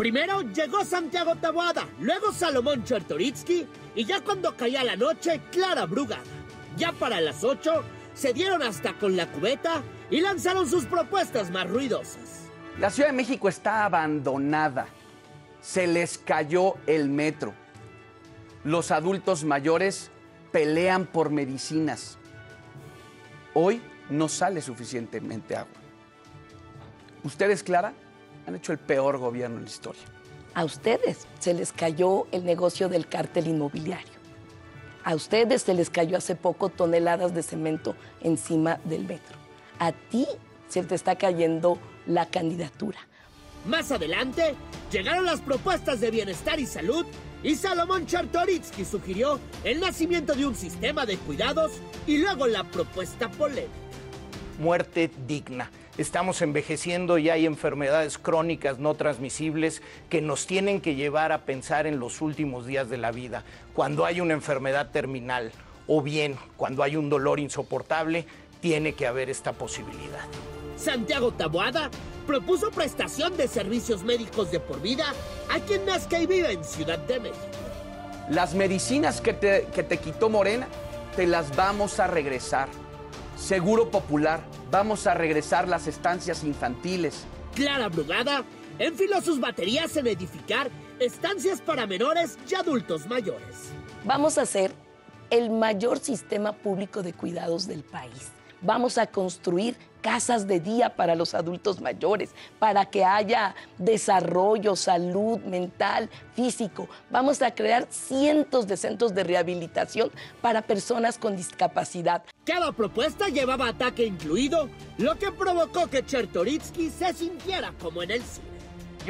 Primero llegó Santiago Taboada, luego Salomón Chertoritsky y ya cuando caía la noche, Clara Brugada. Ya para las 8 se dieron hasta con la cubeta y lanzaron sus propuestas más ruidosas. La Ciudad de México está abandonada. Se les cayó el metro. Los adultos mayores pelean por medicinas. Hoy no sale suficientemente agua. Ustedes, Clara, han hecho el peor gobierno en la historia. A ustedes se les cayó el negocio del cártel inmobiliario. A ustedes se les cayó hace poco toneladas de cemento encima del metro. A ti se te está cayendo la candidatura. Más adelante llegaron las propuestas de bienestar y salud y Salomón Chartoritsky sugirió el nacimiento de un sistema de cuidados y luego la propuesta polémica. Muerte digna. Estamos envejeciendo y hay enfermedades crónicas no transmisibles que nos tienen que llevar a pensar en los últimos días de la vida, cuando hay una enfermedad terminal o bien cuando hay un dolor insoportable, tiene que haber esta posibilidad. Santiago Taboada propuso prestación de servicios médicos de por vida a quien nazca y vive en Ciudad de México. Las medicinas que te, que te quitó Morena, te las vamos a regresar. Seguro Popular, vamos a regresar las estancias infantiles. Clara Brugada enfiló sus baterías en edificar estancias para menores y adultos mayores. Vamos a hacer el mayor sistema público de cuidados del país. Vamos a construir casas de día para los adultos mayores, para que haya desarrollo, salud mental, físico. Vamos a crear cientos de centros de rehabilitación para personas con discapacidad. Cada propuesta llevaba ataque incluido, lo que provocó que Chertoritsky se sintiera como en el cine.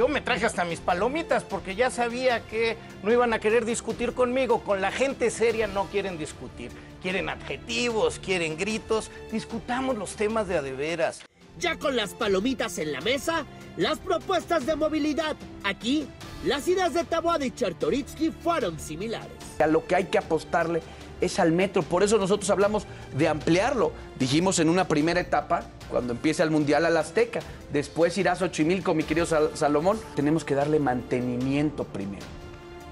Yo me traje hasta mis palomitas porque ya sabía que no iban a querer discutir conmigo. Con la gente seria no quieren discutir. Quieren adjetivos, quieren gritos. Discutamos los temas de adeveras. Ya con las palomitas en la mesa, las propuestas de movilidad. Aquí, las ideas de Taboada y Chertoritsky fueron similares. A lo que hay que apostarle es al metro. Por eso nosotros hablamos de ampliarlo. Dijimos en una primera etapa, cuando empiece el Mundial al Azteca. Después irá a Xochimilco, mi querido Sal- Salomón. Tenemos que darle mantenimiento primero.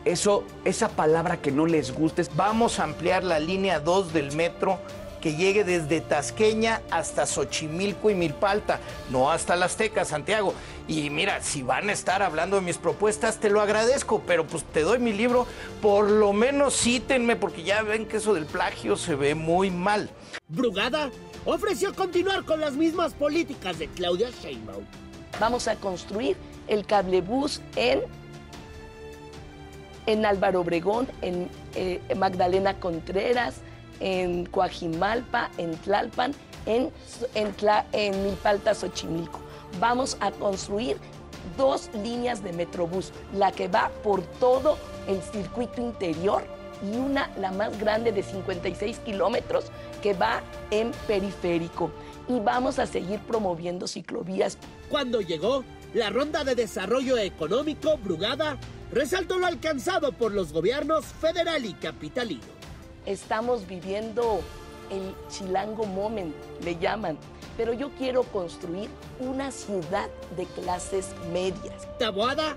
Eso, esa palabra que no les gusta es Vamos a ampliar la línea 2 del metro que llegue desde Tasqueña hasta Xochimilco y Milpalta, no hasta la Azteca, Santiago. Y mira, si van a estar hablando de mis propuestas, te lo agradezco, pero pues te doy mi libro, por lo menos cítenme, porque ya ven que eso del plagio se ve muy mal. Brugada ofreció continuar con las mismas políticas de Claudia Sheinbaum. Vamos a construir el cablebús en, en Álvaro Obregón, en eh, Magdalena Contreras, en Coajimalpa, en Tlalpan, en, en, Tla- en Milpalta, Xochimilco. Vamos a construir dos líneas de Metrobús, la que va por todo el circuito interior y una, la más grande de 56 kilómetros, que va en periférico. Y vamos a seguir promoviendo ciclovías Cuando llegó la ronda de desarrollo económico, Brugada resaltó lo alcanzado por los gobiernos federal y capitalino. Estamos viviendo el chilango moment, le llaman, pero yo quiero construir una ciudad de clases medias. Taboada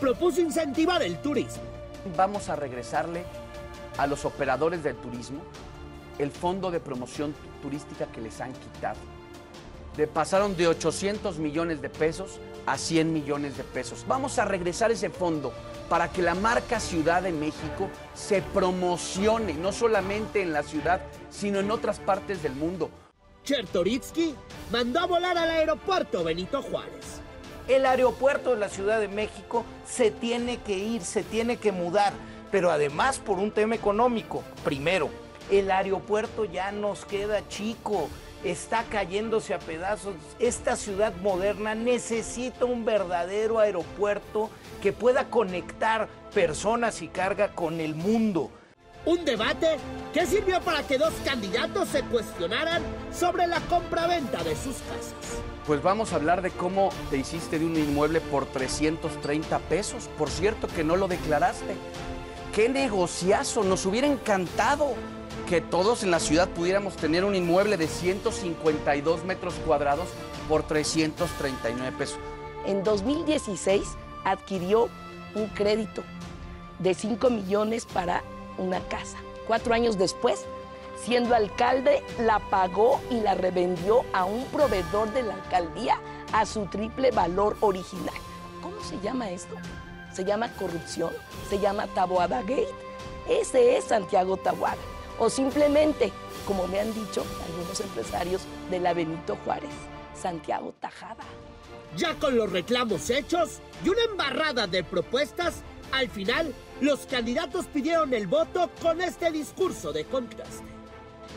propuso incentivar el turismo. vamos a regresarle a los operadores del turismo el fondo de promoción turística que les han quitado. De, pasaron de 800 millones de pesos a 100 millones de pesos. Vamos a regresar ese fondo para que la marca Ciudad de México se promocione, no solamente en la ciudad, sino en otras partes del mundo. Chertoritsky mandó a volar al aeropuerto Benito Juárez. El aeropuerto de la Ciudad de México se tiene que ir, se tiene que mudar, pero además por un tema económico. Primero, el aeropuerto ya nos queda chico, está cayéndose a pedazos. Esta ciudad moderna necesita un verdadero aeropuerto que pueda conectar personas y carga con el mundo. Un debate que sirvió para que dos candidatos se cuestionaran sobre la compraventa de sus casas. Pues vamos a hablar de cómo te hiciste de un inmueble por 330 pesos. Por cierto que no lo declaraste. ¡Qué negociazo! Nos hubiera encantado que todos en la ciudad pudiéramos tener un inmueble de 152 metros cuadrados por 339 pesos. En 2016 adquirió un crédito de 5 millones para una casa. Cuatro años después, siendo alcalde, la pagó y la revendió a un proveedor de la alcaldía a su triple valor original. ¿Cómo se llama esto? Se llama corrupción, se llama Taboada Gate. Ese es Santiago Taboada. O simplemente, como me han dicho algunos empresarios de la Benito Juárez, Santiago Tajada. Ya con los reclamos hechos y una embarrada de propuestas, al final los candidatos pidieron el voto con este discurso de contraste.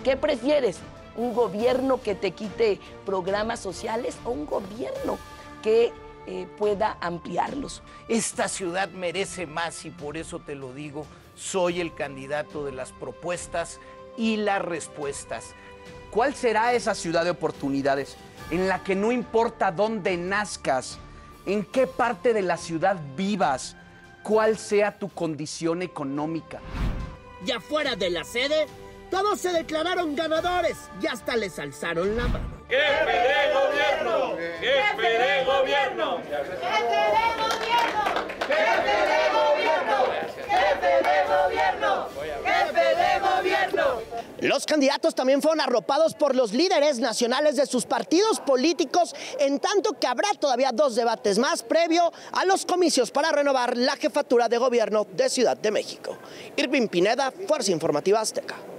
¿Qué prefieres? ¿Un gobierno que te quite programas sociales o un gobierno que eh, pueda ampliarlos? Esta ciudad merece más y por eso te lo digo, soy el candidato de las propuestas y las respuestas. ¿Cuál será esa ciudad de oportunidades en la que no importa dónde nazcas, en qué parte de la ciudad vivas, cuál sea tu condición económica? Y afuera de la sede, todos se declararon ganadores y hasta les alzaron la mano. ¡Jefe de gobierno! ¡Jefe de gobierno! ¡Jefe de gobierno! ¡Jefe de gobierno! ¡Jefe de gobierno! ¡Jefe de gobierno! Los candidatos también fueron arropados por los líderes nacionales de sus partidos políticos, en tanto que habrá todavía dos debates más previo a los comicios para renovar la jefatura de gobierno de Ciudad de México. Irving Pineda, Fuerza Informativa Azteca.